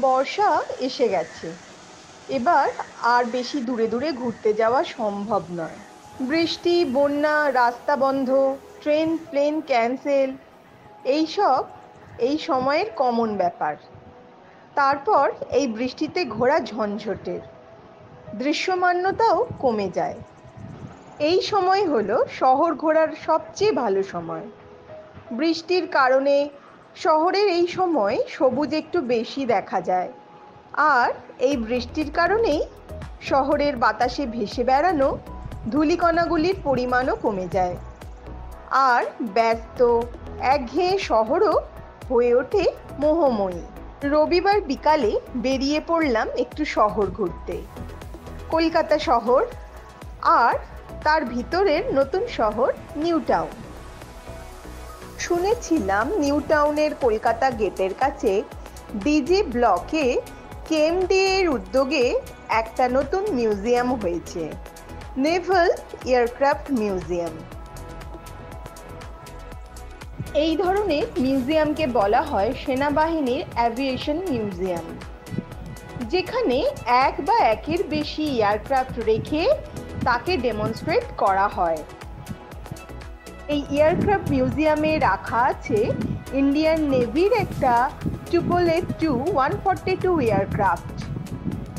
বর্ষা এসে গেছে। এবার আর বেশি দূরে দূরে ঘুরতে যাওয়া সম্ভব নয়। বৃষ্টি, বন্যা, রাস্তা বন্ধ, ট্রেন, প্লেন ক্যান্সেল, এইসব এই সময়ের কমন ব্যাপার। তারপর এই বৃষ্টিতে ঘোরা ঝঞ্ঝটের। দৃশ্যমান্যতাও কমে যায়। এই সময় হলো শহর ঘোরার সবচেয়ে ভালো সময়। বৃষ্টির কারণে শহরের এই সময় সবুজ একটু বেশি দেখা যায়। আর এই বৃষ্টির কারণেই শহরের বাতাসে ভেসে বেড়ানো ধূলিকণাগুলির পরিমাণও কমে যায়। আর ব্যস্ত, একঘেয়ে শহরও হয়ে ওঠে মোহময়ী। রবিবার বিকালে বেরিয়ে পড়লাম একটু শহর ঘুরতে। কলকাতা শহর আর তার ভিতরের নতুন শহর নিউ টাউন। শুনেছিলাম নিউ টাউনের কলকাতা গেটের কাছে ডিজি ব্লকে কেএমডি এর উদ্যোগে একটা নতুন মিউজিয়াম হয়েছে, নেভাল এয়ারক্রাফট মিউজিয়াম। এই ধরনের মিউজিয়ামকে বলা হয় সেনাবাহিনীর অ্যাভিয়েশন মিউজিয়াম, যেখানে এক বা একের বেশি এয়ারক্রাফট রেখে তাকে ডেমনস্ট্রেট করা হয়। এই এয়ারক্রাফট মিউজিয়ামে রাখা আছে ইন্ডিয়ান নেভির একটা triple eight two one forty two aircraft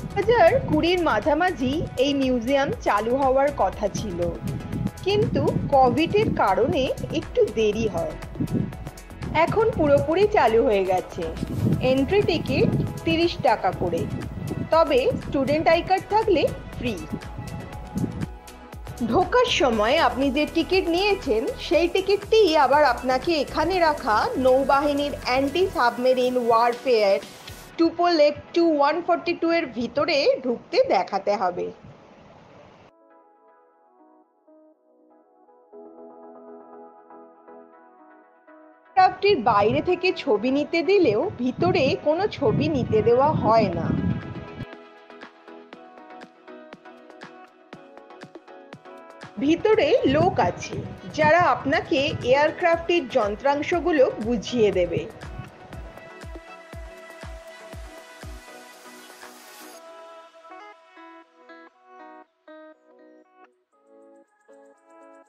দু হাজার কুড়ির মাঝামাঝি এই মিউজিয়াম চালু হওয়ার কথা ছিল। কিন্তু কোভিডের কারণে একটু দেরি হয়। এখন পুরোপুরি চালু হয়ে গেছে। এন্ট্রি টিকিট তিরিশ টাকা করে। তবে স্টুডেন্ট আই কার্ড থাকলে ফ্রি ঢোকার সময় আপনি যে টিকিট নিয়েছেন, সেই টিকিটটি আবার আপনাকে এখানে রাখা নৌবাহিনীর anti submarine warfare Tupolev F two one forty two এর ভিতরে ঢুকতে দেখাতে হবে। বাইরে থেকে ছবি নিতে দিলেও ভিতরে কোনো ছবি নিতে দেওয়া হয় না। ভিতরে লোক আছে, যারা আপনাকে এয়ারক্রাফটের যন্ত্রাংশগুলো বুঝিয়ে দেবে।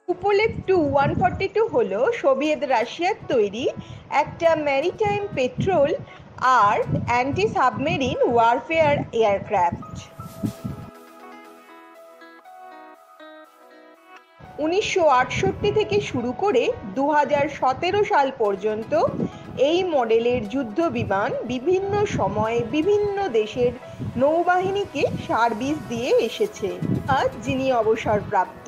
Tupolev two one forty two হল সোভিয়েত রাশিয়ার তৈরি একটা ম্যারিটাইম পেট্রোল আর অ্যান্টি সাবমেরিন ওয়ারফেয়ার এয়ারক্রাফট উনিশশো আটষট্টি থেকে শুরু করে দু সতেরো সাল পর্যন্ত এই মডেলের যুদ্ধ বিমান বিভিন্ন সময়ে বিভিন্ন দেশের নৌবাহিনীকে সার্ভিস দিয়ে এসেছে, আজ যিনি অবসরপ্রাপ্ত।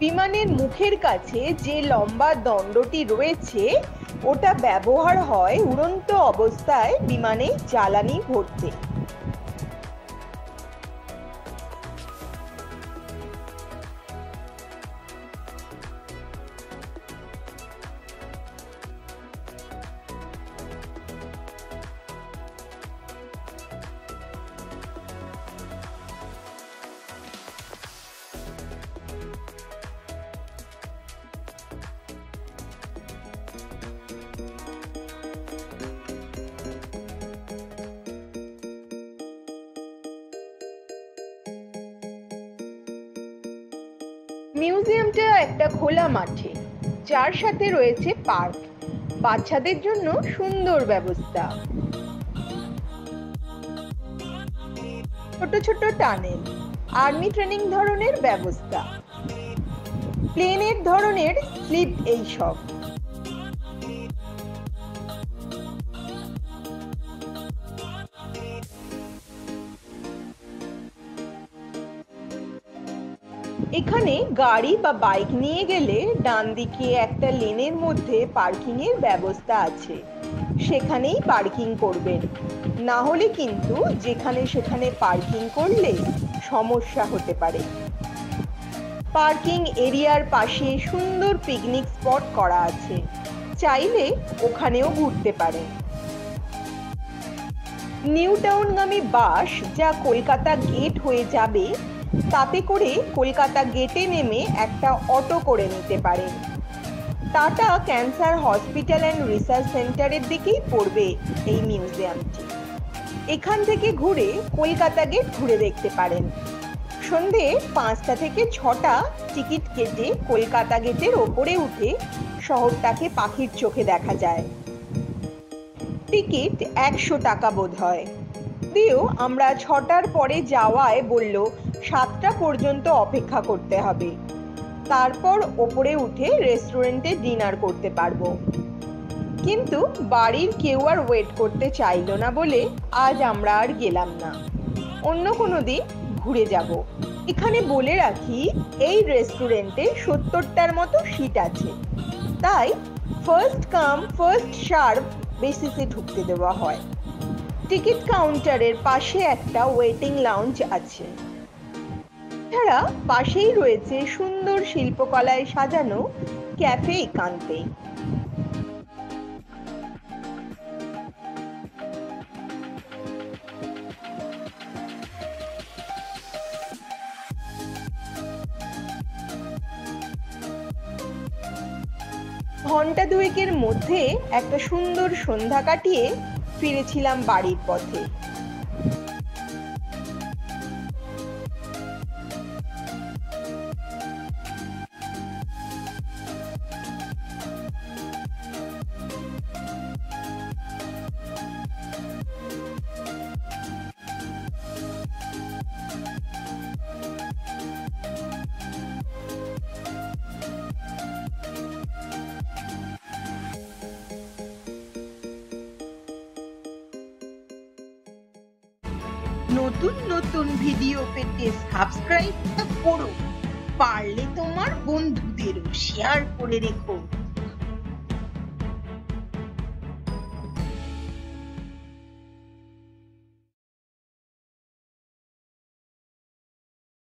বিমানের মুখের কাছে যে লম্বা দণ্ডটি রয়েছে, ওটা ব্যবহার হয় উড়ন্ত অবস্থায় বিমানে জ্বালানি ভরতে। মিউজিয়ামটা একটা খোলা মাঠে, যার সাথে রয়েছে পার্ক। বাচ্চাদের জন্য সুন্দর ব্যবস্থা। ছোট ছোট টানেল, আর্মি ট্রেনিং ধরনের ব্যবস্থা। প্লেনের ধরনের স্লিপ এইসব। এখানে গাড়ি বা বাইক নিয়ে গেলে ডান দিকে একটা লেনের মধ্যে পার্কিং এর ব্যবস্থা আছে। সেখানেই পার্কিং করবেন। না হলে কিন্তু যেখানে সেখানে পার্কিং করলে সমস্যা হতে পারে। পার্কিং এরিয়ার পাশে সুন্দর পিকনিক স্পট করা আছে। চাইলে ওখানেও ঘুরতে পারেন। নিউ টাউনগামী বাস যা কলকাতা গেট হয়ে যাবে তাতে করে কলকাতা গেটে নেমে একটা অটো করে নিতে পারেন। Tata cancer hospital and research সেন্টারের দিকেই পড়বে এই মিউজিয়ামটি। এখান থেকে ঘুরে কলকাতা গেট ঘুরে দেখতে পারেন। সন্ধে পাঁচটা থেকে ছটা টিকিট কেটে কলকাতা গেটের ওপরে উঠে শহরটাকে পাখির চোখে দেখা যায়। টিকিট একশো টাকা বোধ হয় দিয়েও আমরা ছটার পরে যাওয়ায় বলল, সাতটা পর্যন্ত অপেক্ষা করতে হবে। তারপর ওপরে উঠে রেস্টুরেন্টে ডিনার করতে পারব। কিন্তু বাড়ির কেউ আর ওয়েট করতে চাইলো না বলে আজ আমরা আর গেলাম না। অন্য কোনো দিন ঘুরে যাব। এখানে বলে রাখি, এই রেস্টুরেন্টে সত্তরটার মতো সিট আছে। তাই ফার্স্ট কাম ফার্স্ট সার্ভ বেসিসে ঢুকতে দেওয়া হয়। টিকিট কাউন্টারের পাশে একটা ওয়েটিং লাউঞ্জ আছে। এছাড়া পাশেই রয়েছে সুন্দর শিল্পকলায় সাজানো ক্যাফে একান্তে। ঘণ্টা দুয়েকের মধ্যে একটা সুন্দর সন্ধ্যা কাটিয়ে ফিরেছিলাম বাড়ির পথে। নতুন নতুন ভিডিও পেতে সাবস্ক্রাইব করো। পারলে তোমার বন্ধুদেরও শেয়ার করে রেখো।